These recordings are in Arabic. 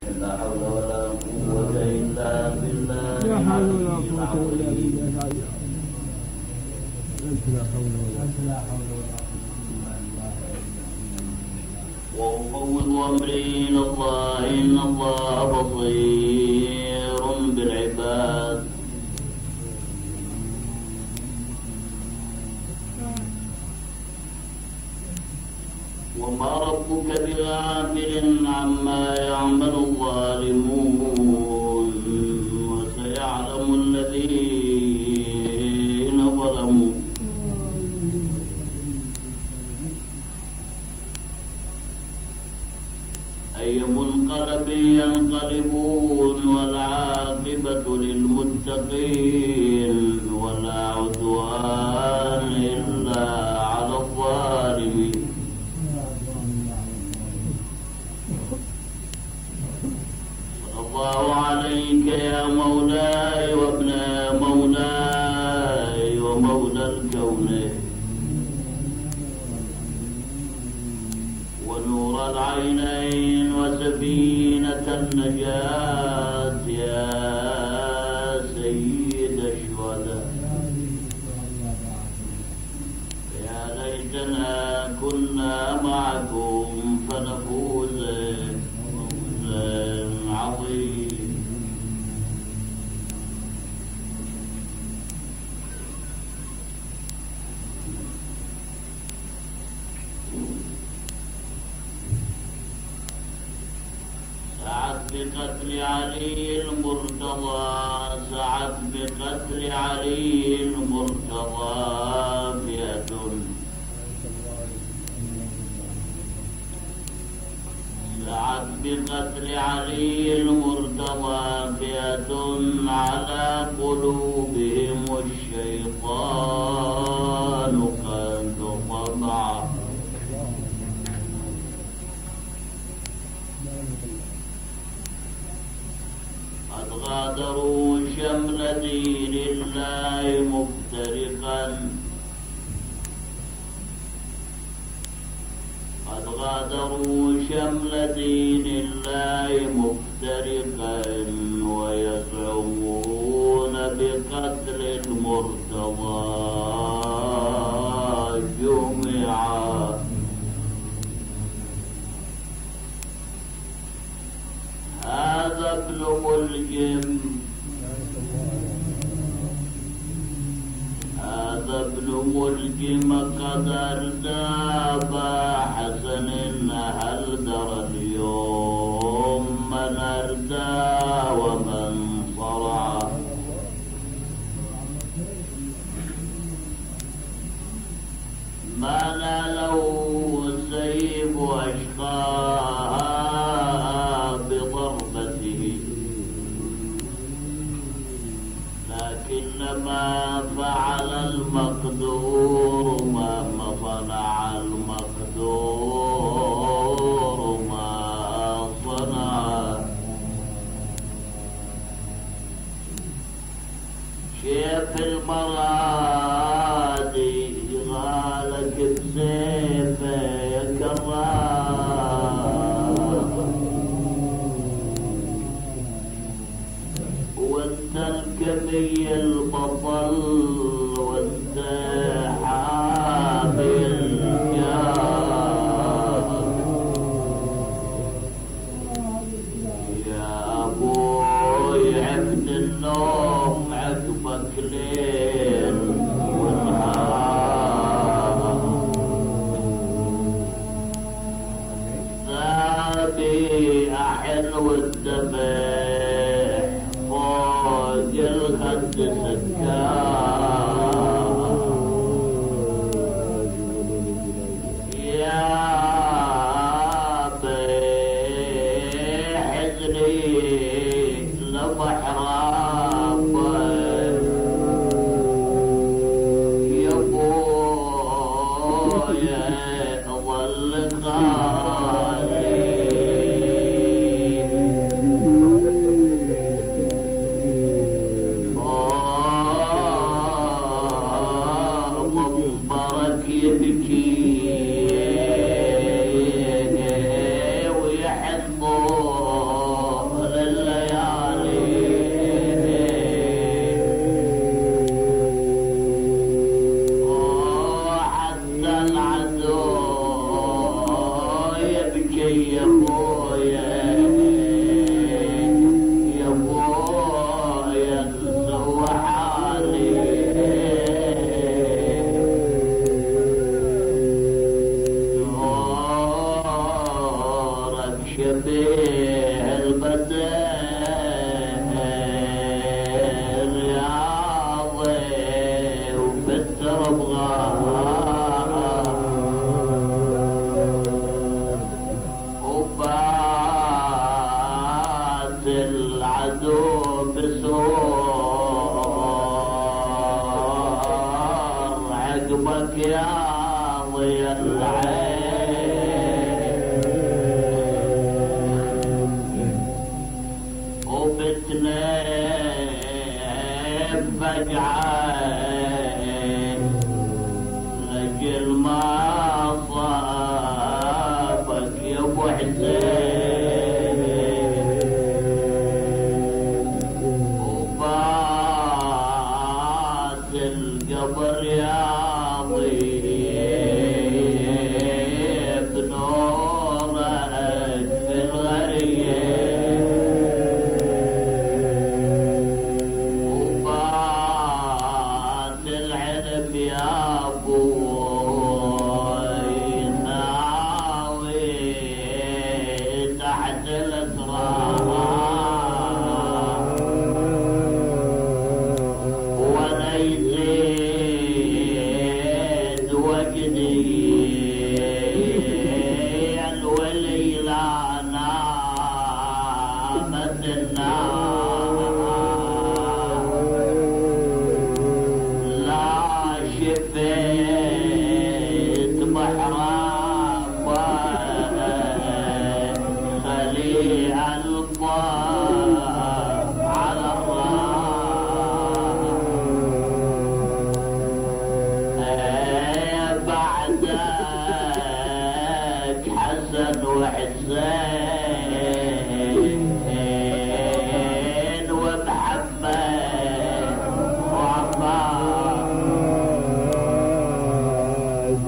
لا حول ولا قوة إلا بالله. وأفوض أمري إلى الله إن الله بصير بالعباد. وما ربك بغافل عما يعمل الظالمون. وسيعلم الذين ظلموا. أي منقلب ينقلبون والعاقبة للمتقين.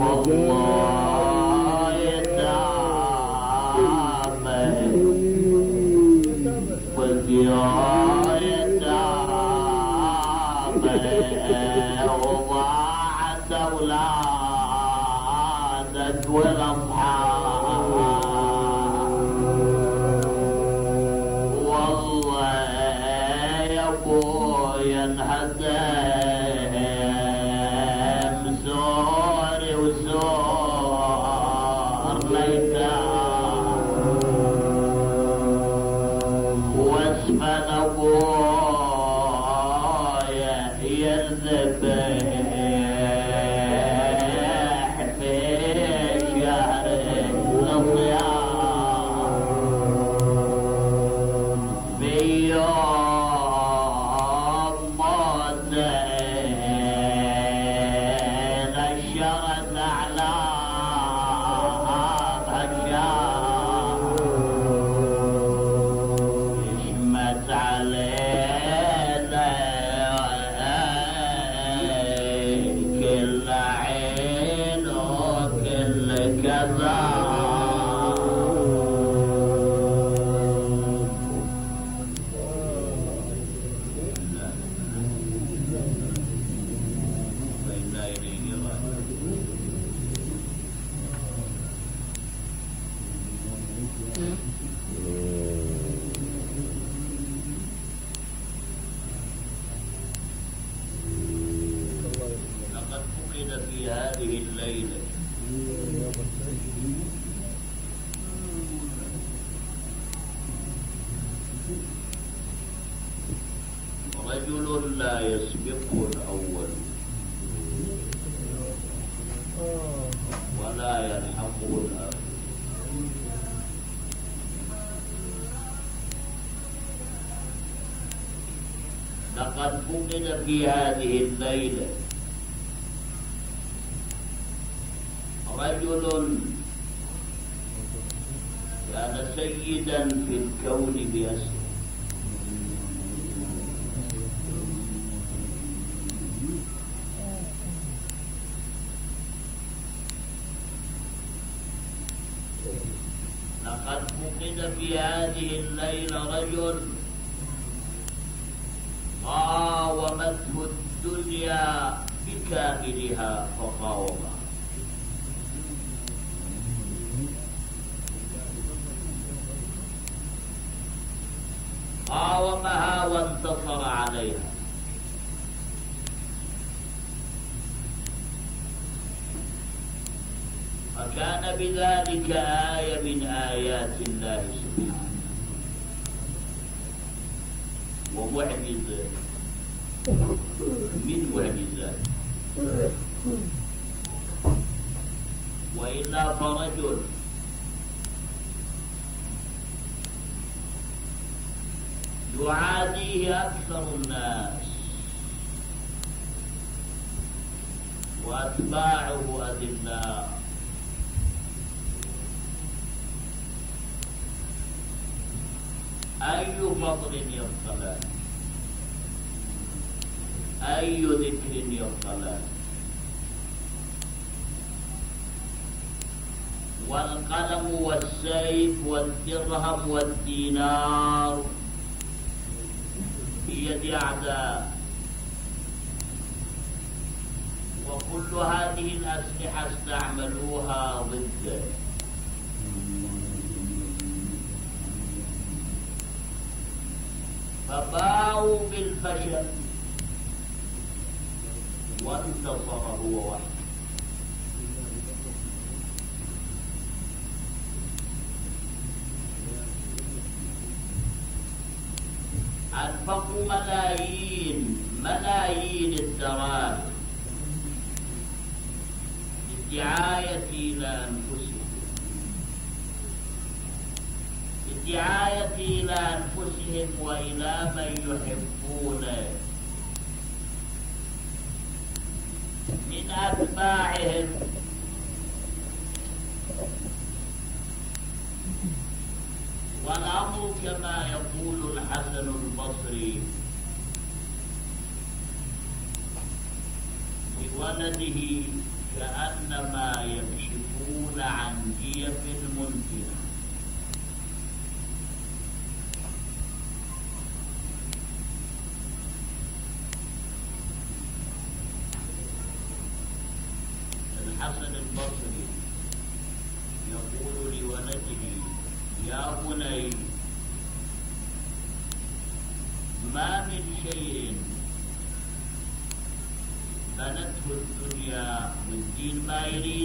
والله فقد في هذه الليلة. بذلك آية من آيات الله سبحانه. ومعجزة من معجزات وإلا فرجل. يعاديه أكثر الناس. وأتباعه أذلاء أي فضل يبقى أي ذكر يبقى والقلم والسيف والدرهم والدينار. بيد أعداء. وكل هذه الأسلحة استعملوها ضده. فباءوا بالفشل. وانتصر هو وحده. أنفقوا ملايين ملايين الدراهم للدعاية إلى أنفسهم. للدعاية إلى أنفسهم. وإلى من يحبون. من أتباعهم. والأمر كما يقول والدين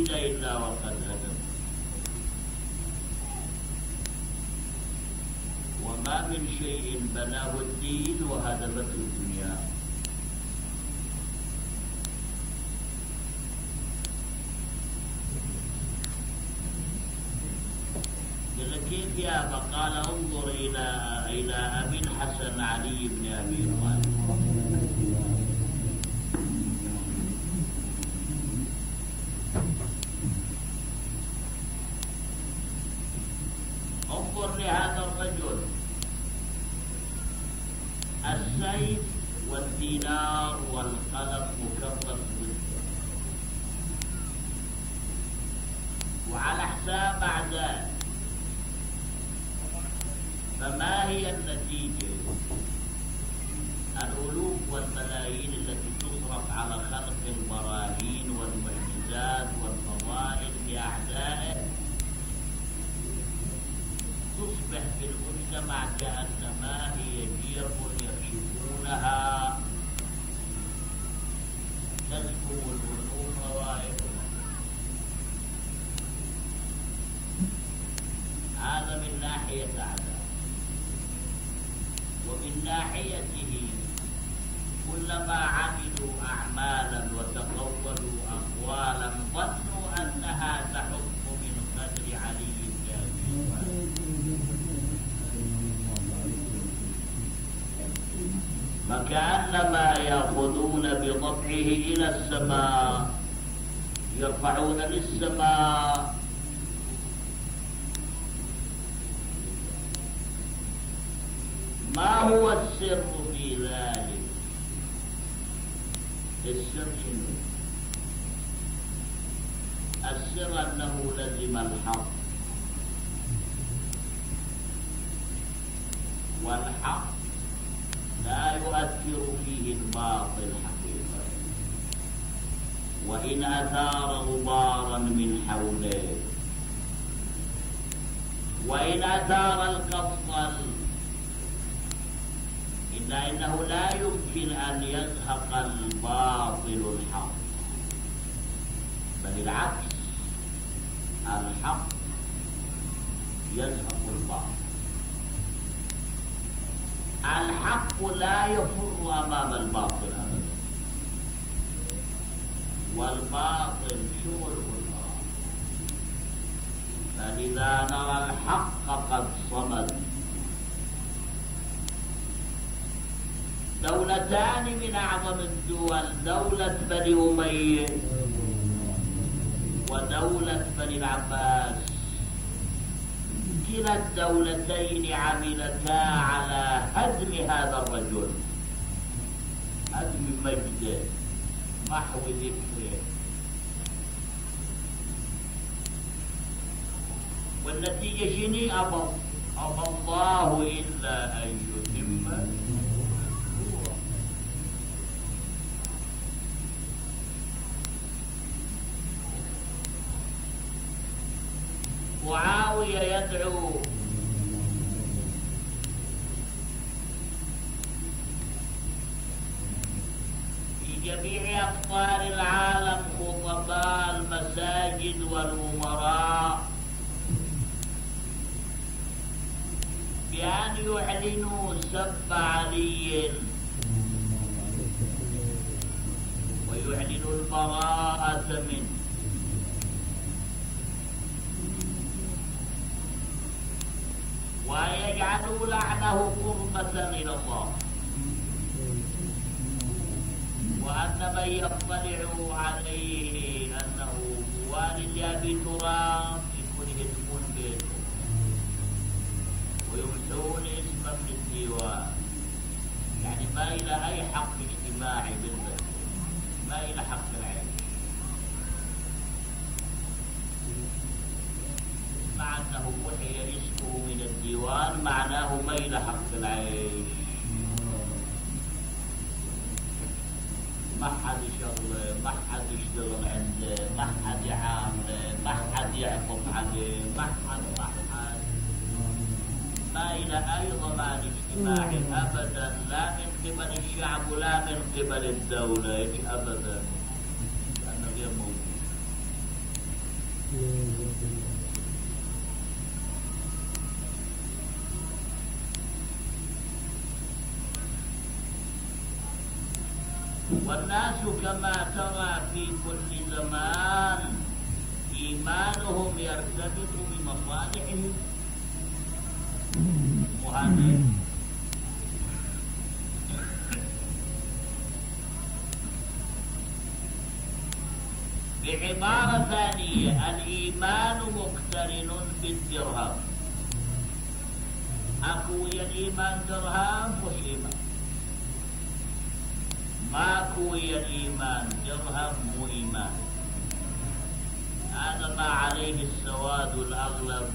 السيف والدينار والقلم. إلى السماء يرفعون للسماء. ما هو السر في ذلك؟ السر شنو؟ السر أنه لزم الحق. والحق لا يؤثر فيه الباطل حقيقة. وإن أثار غبارا من حوله. وإن أثار القصل إلا إنه لا يمكن أن يزهق الباطل الحق. بل العكس الحق يزهق الباطل. الحق لا يفر أمام الباطل. والباطل شغل الله فإذا نرى الحق قد صمد دولتان من أعظم الدول دولة بني أمية ودولة بني العباس كلا الدولتين عملتا على هدم هذا الرجل هدم مجده محو ذكره والنتيجة شني أبى أبى الله إلا أن يتم. معاوية يدعو في جميع أقطار العالم خطباء المساجد والأمراء. بأن يعلنوا سب علي. ويعلنوا البراءة منه. ويجعلوا لعنه قربة إلى الله. وأن من يطلع عليه أنه والد أبي تراب يكون يهدمون بيته. ويمسحون اسمه من الديوان. يعني ما إلى أي حق اجتماعي بالبيت. ما إلى حق العيش مع أنه وحي اسمه من الديوان معناه ما إلى حق العيش ما حد يشغله ما حد يشتغل عنده ما حد يعامله ما حد يعطف عليه ما حد ما حد ما إلى أي ضمان اجتماعي أبدا لا من قبل الشعب ولا من قبل الدولة أبدا. لأنه غير موجود. والناس كما ترى في كل زمان. إيمانهم يرتبط بمصالحهم. وهذا بعبارة ثانية الإيمان مقترن بالدرهم. أقوي الإيمان درهم مش إيمان ما قوي الإيمان درهم مو إيمان هذا ما عليه السواد الأغلب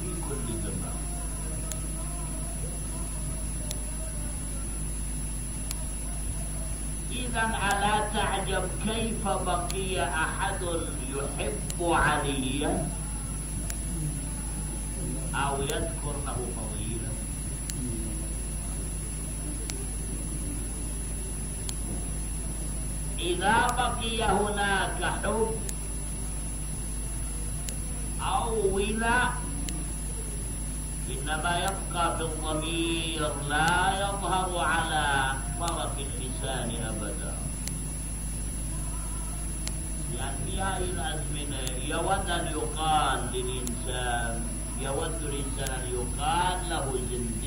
في كل زمان. إذا ألا تعجب كيف بقي أحد يحب عليا أو يذكر له فضيلة إذا بقي هناك حب أو ولاء إنما يبقى في الضمير لا يظهر على طرف اللسان أبدا. يعني في هذه الأزمنة يود أن يقال للإنسان يود الإنسان أن يقال له زنديق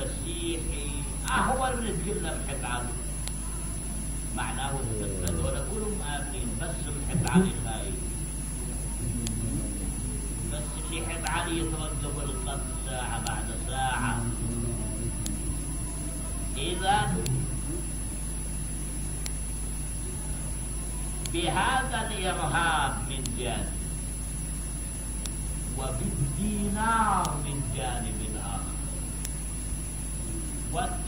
يهودي مسيحي أهون من الجنة بحب عنه معناه دول كلهم آمنين بس بحب علي خايف بس اللي يحب علي يترقب القتل ساعة بعد ساعة. إذا بهذا الإرهاب من جانب وبالدينار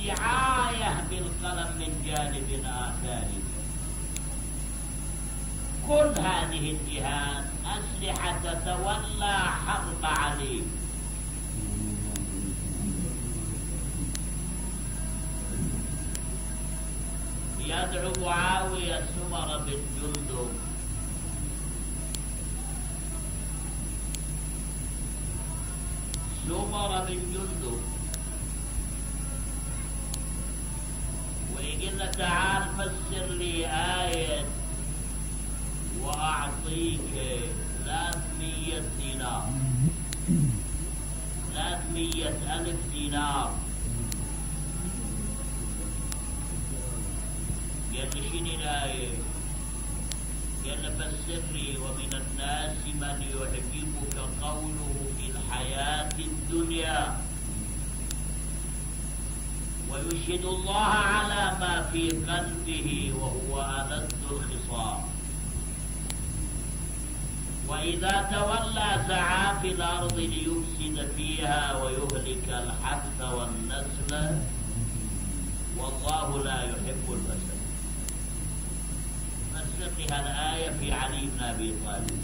الدعاية بالقلم من جانب آخر. كل هذه الجهات أسلحة تتولى حرب عليه يدعو معاوية سمر بن جندب. سمر بن جندب. تعال فسر لي آية وأعطيك ثلاثمية دينار. ثلاثمية ألف دينار. قال لي شنو الآية؟ قال لي فسر لي ومن الناس من يعجبك قوله في الحياة الدنيا. ويشهد الله على في قلبه وهو ألد الخصام. وإذا تولى سعى في الأرض ليفسد فيها ويهلك الحث والنسل والله لا يحب الفساد. نسقها الآية في علي بن أبي طالب.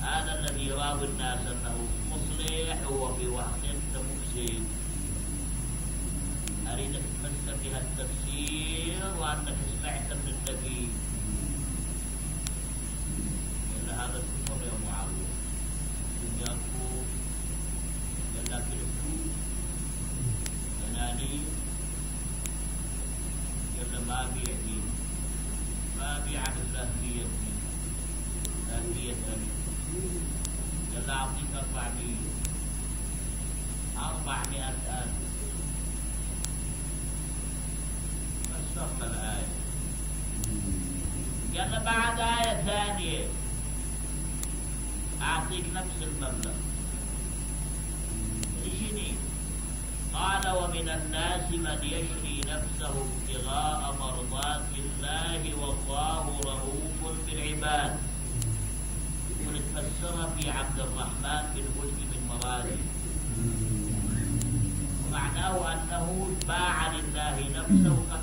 هذا الذي يراضي الناس أنه مصلح وفي وقت مفسد. أرد أثبت بها التفسير وأنك سمعت من النبي إن هذا Hum.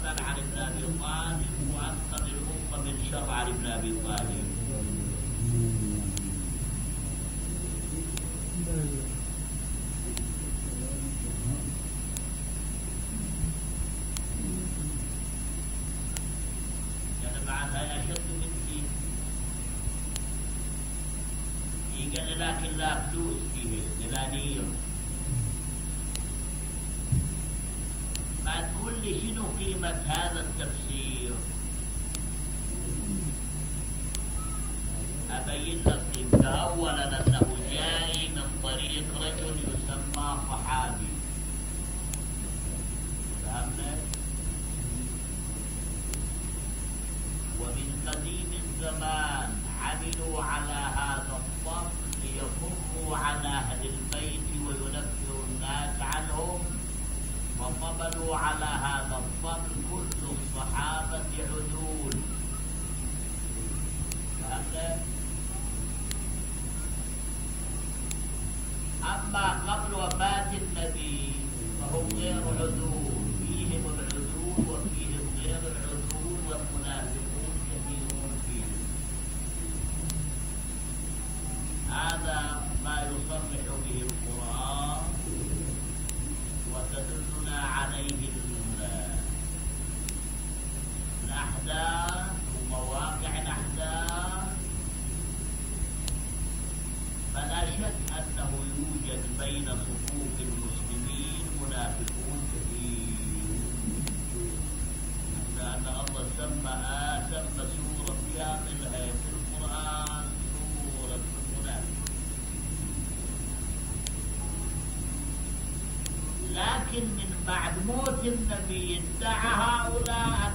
من بعد موت النبي ادعى هؤلاء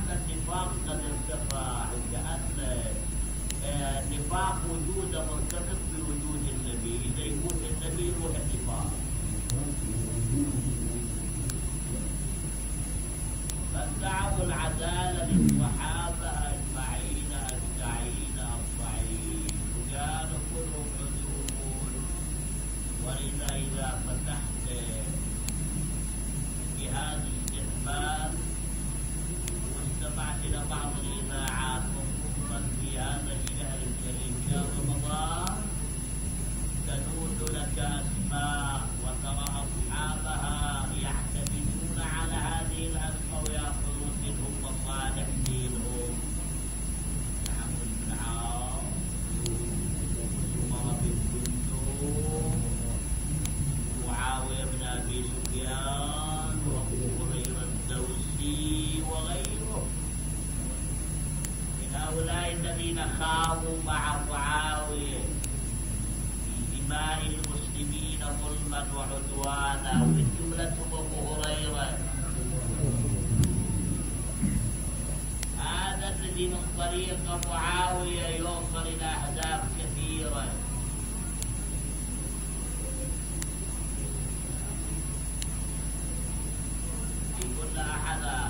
الذين خاضوا مع معاوية في دماء المسلمين ظلما وعدوانا. والجملة أبو هريرة. هذا الذي من طريق معاوية يوصل إلى أهداف كثيرة. لكل أحد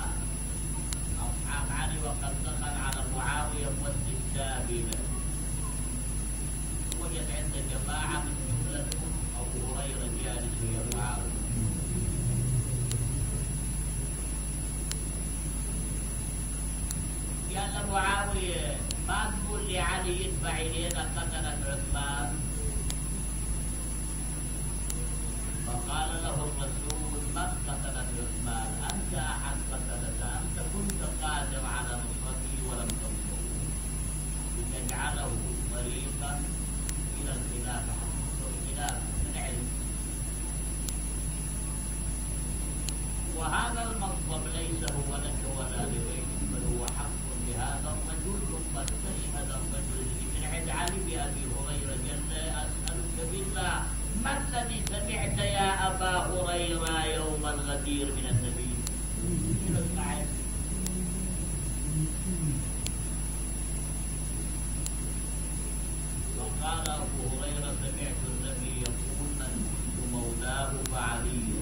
قال أبو هريرة سمعت النبي يقول من كنت مولاه فعلي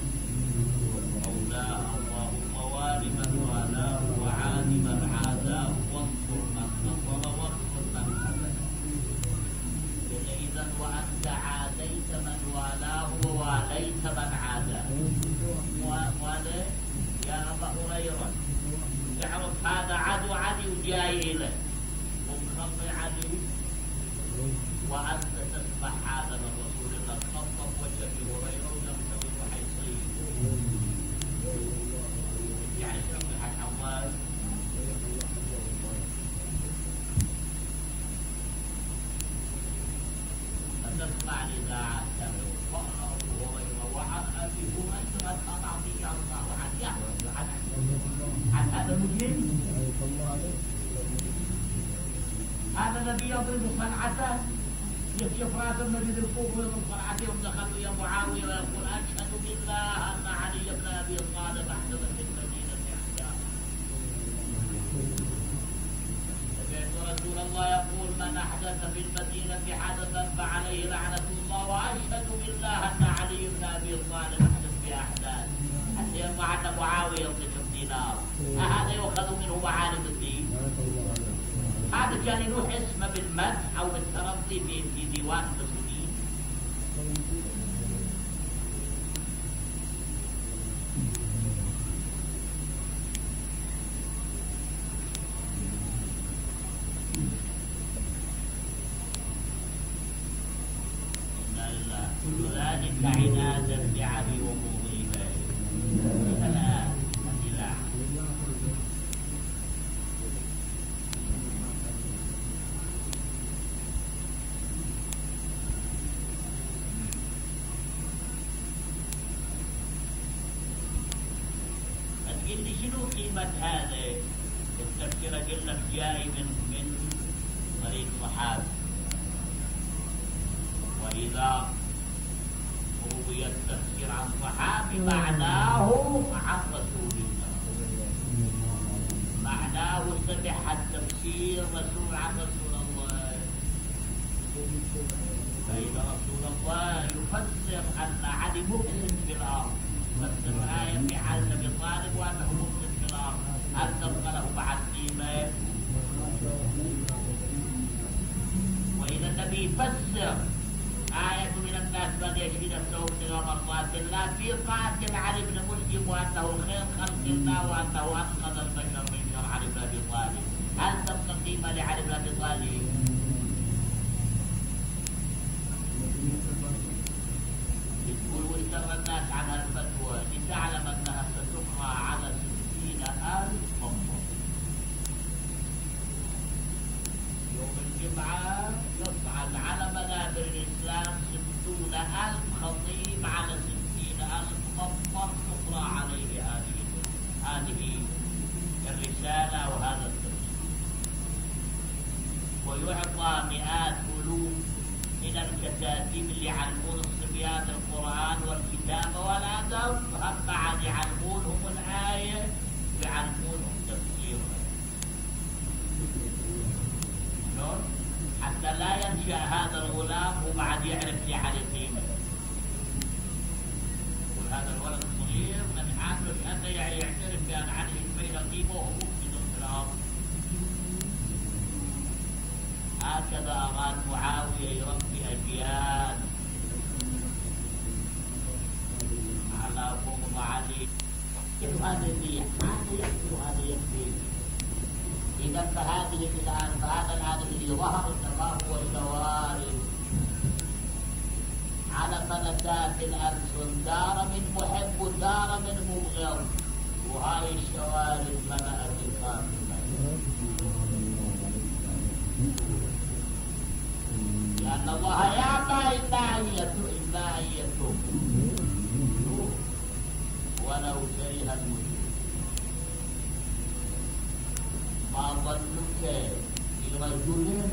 الذنوب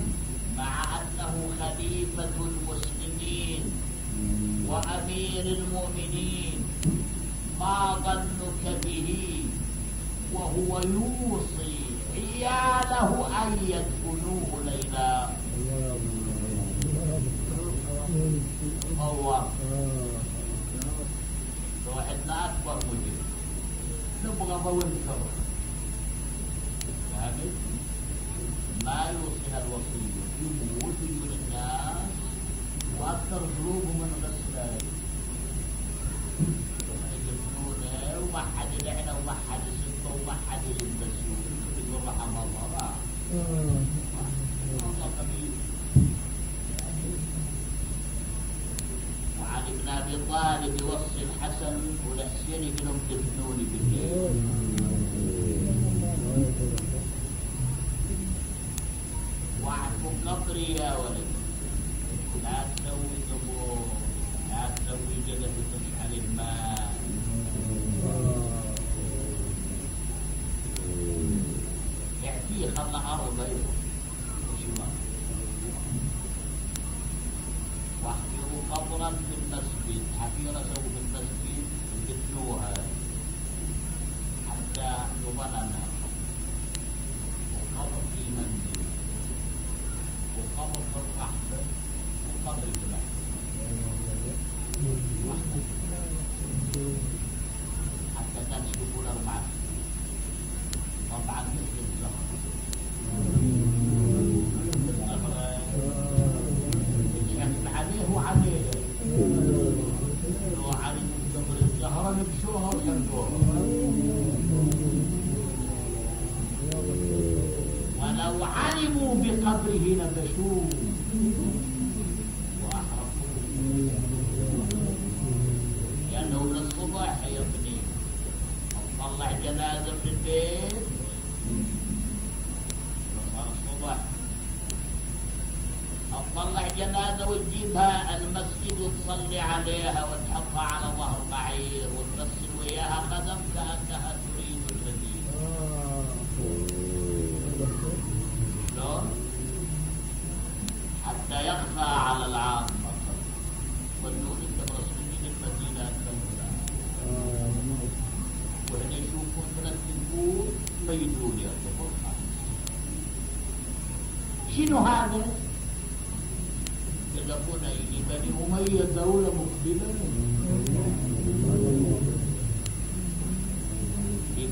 مع أنه خليفة المسلمين وأمير المؤمنين ما ظنك به؟ وهو يوصي wala na.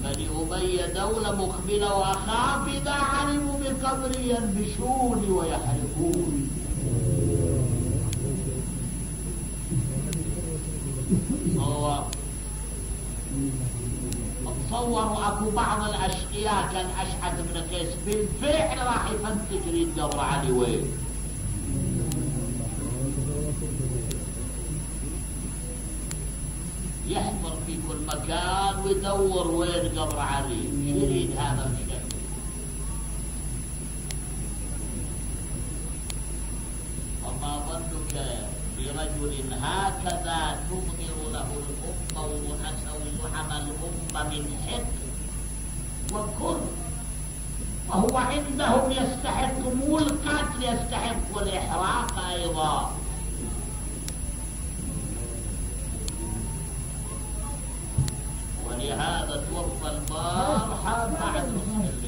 بني أمية دولة مقبلة وأخاف إذا علموا بالقدر ينبشوني ويحرقوني تصوروا أكو بعض الأشقياء كان أشعث بن قيس بالفعل راح يفتش ريد علي وين يدور وين قبر علي يريد هذا الشكل وما ظنك برجل هكذا تظهر له الأمة زعم الأمة من حقد وكن وهو عندهم يستحق مو القتل يستحق الإحراق أيضا. البارحة بعد نصف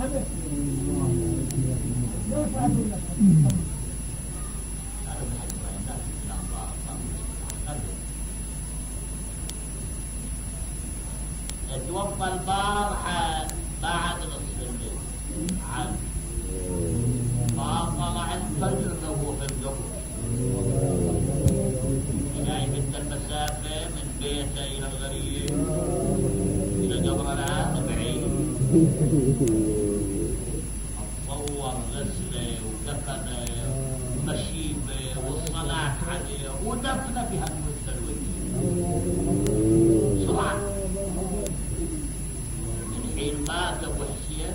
الليل توفى تصور غسله وكفنه ومشيبه والصلاة عليه ودفنه في هالمدة الوجه صراحة من حين مات أبو حسين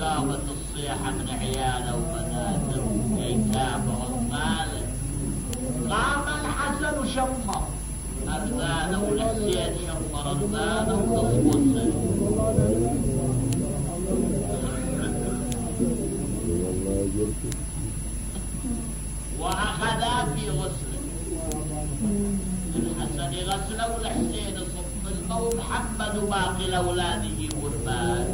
قامت الصيحة من عياله وبناته وأيتامه وماله قام الحسن وشمر أرزانه والحسين شمر أرزانه وتصبصه وباقي الأولاد يجيبوا المال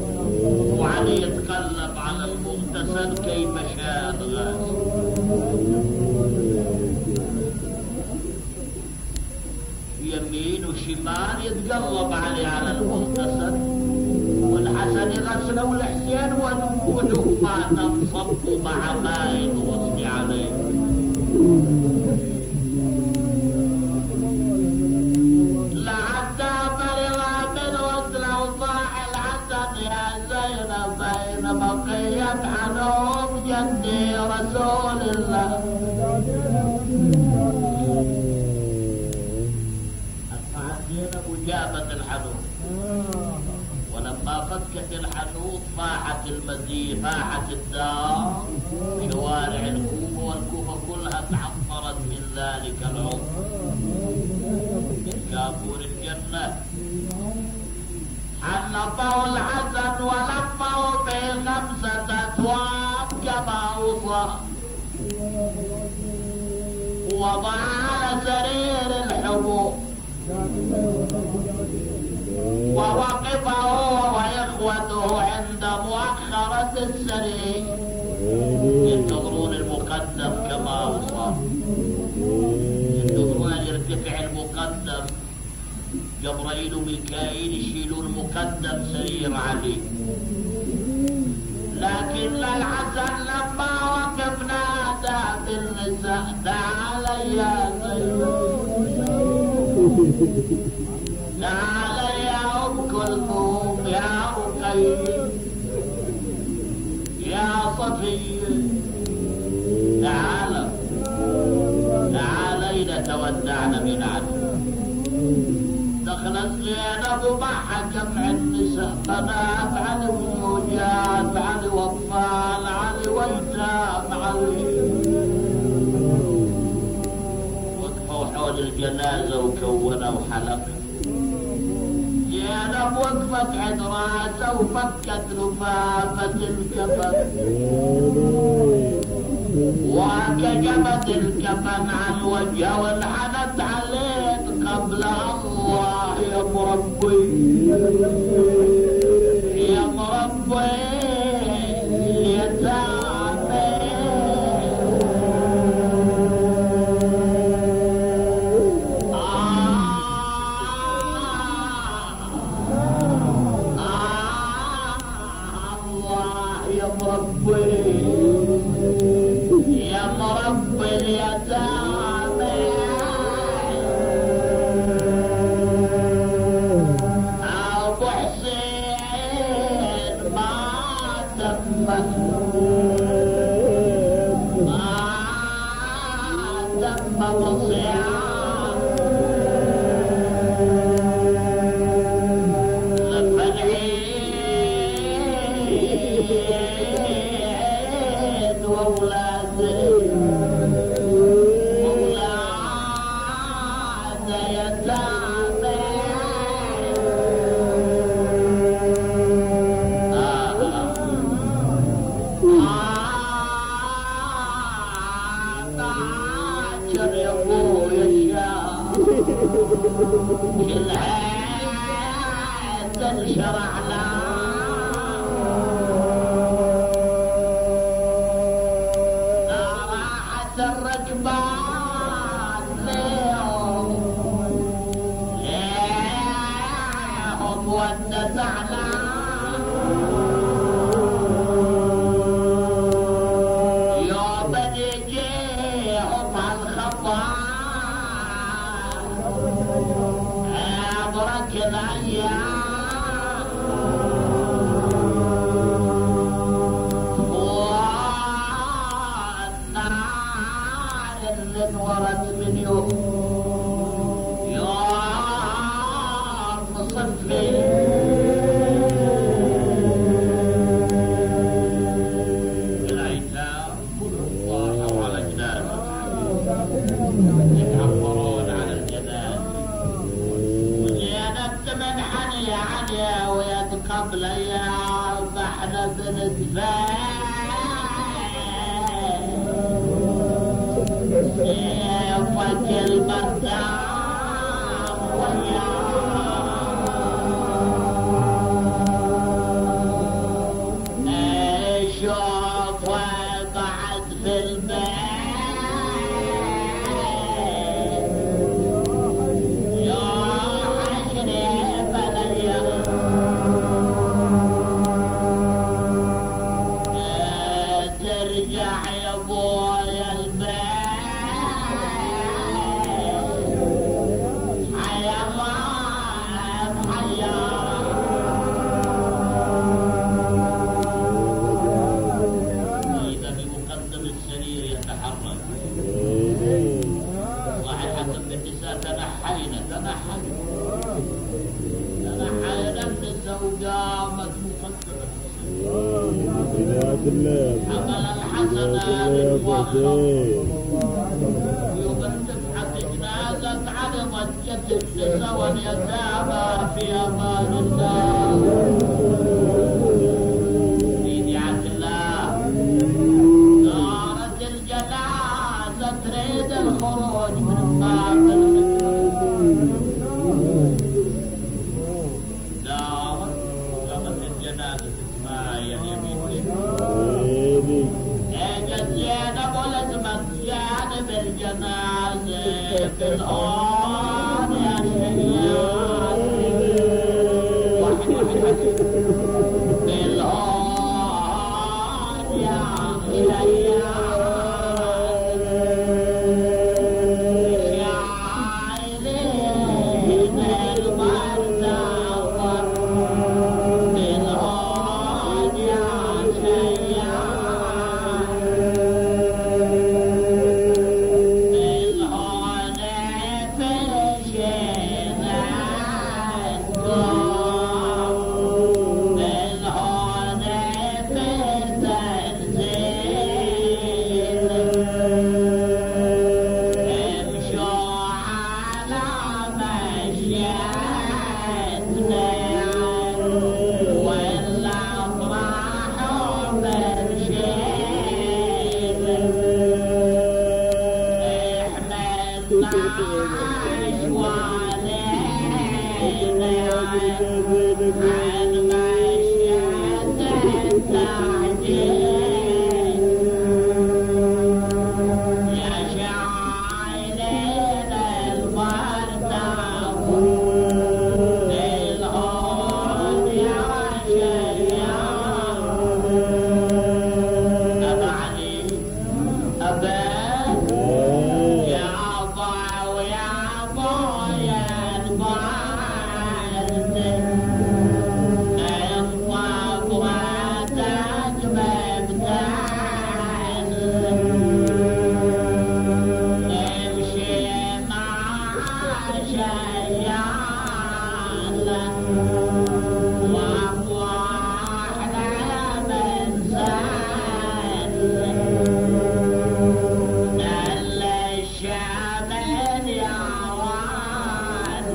وعلي يتقلب على المغتسل كيف شاء يمين وشمال يتقلب عليه على المغتسل والحسن غسله والحسين ونقوله ما تنصب مع ماء وصي عليه رسول الله. زينب جابت الحنوط ولما فكت الحنوط فاحت المدينة فاحت الدار. شوارع الكوفة والكوفة كلها تعطرت من ذلك العمر. كافور الجنة. حنطوا الحسن ولفوا به خمسة أثواب كما أوصى وضع على سرير الحبوب ووقف هو واخوته عند مؤخرة السرير. ينتظرون المقدم كما اوصى ينتظرون ان يرتفع المقدم جبرائيل وميكائيل يشيلون المقدم سرير عليه لكن الحسن تعال يا ام كلثوم يا رقية يا صفية تعال تعالينا تودعنا من عدو دخلت زينب معها جمع النساء بنات علي وزوجات علي واطفال علي وايتام علي الجنازة وكونوا حلقة زينب وقفت عند راسه وفكت لفافة الكفن. وكجبت الكفن عن وجهه وانحنت عليه قبل الله يا مربي راحت الركبان ليهم ليهم والنزعنا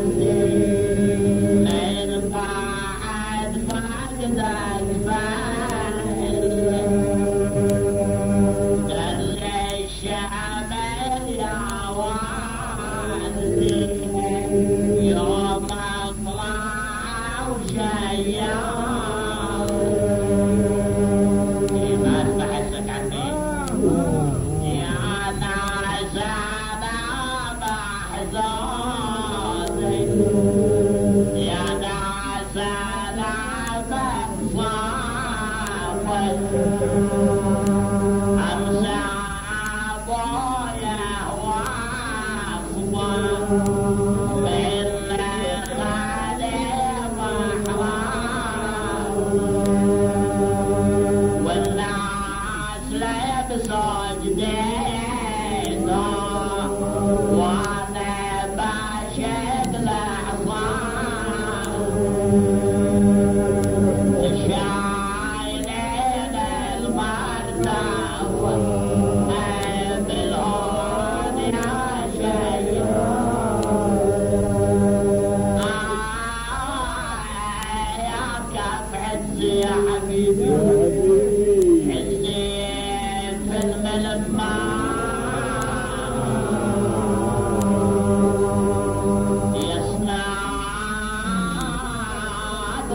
Yeah.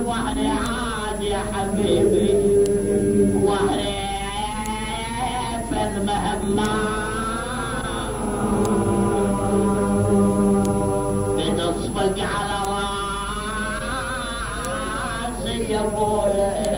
وحري عاد يا حبيبي وحري فالمهمة بتصفق على راسي يا بويا